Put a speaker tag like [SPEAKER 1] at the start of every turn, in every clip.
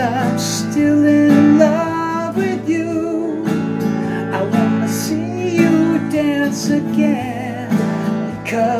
[SPEAKER 1] I'm still in love with you. I wanna see you dance again Cause I'm still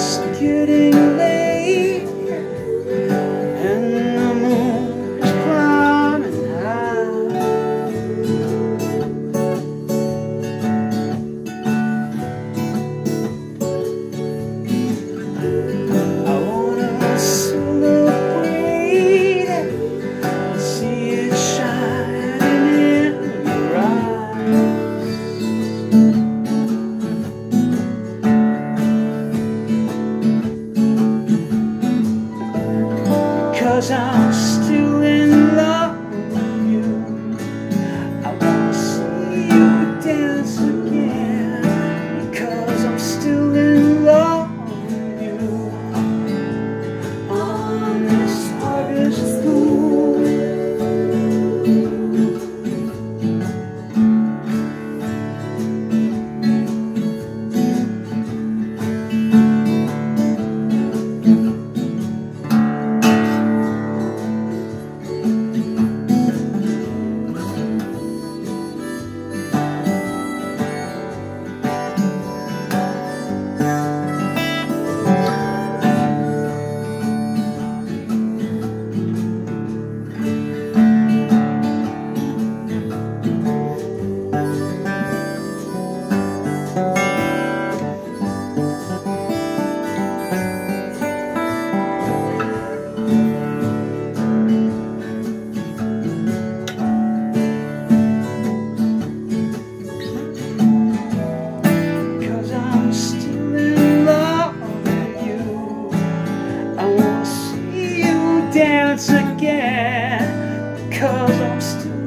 [SPEAKER 1] just getting cause I'm still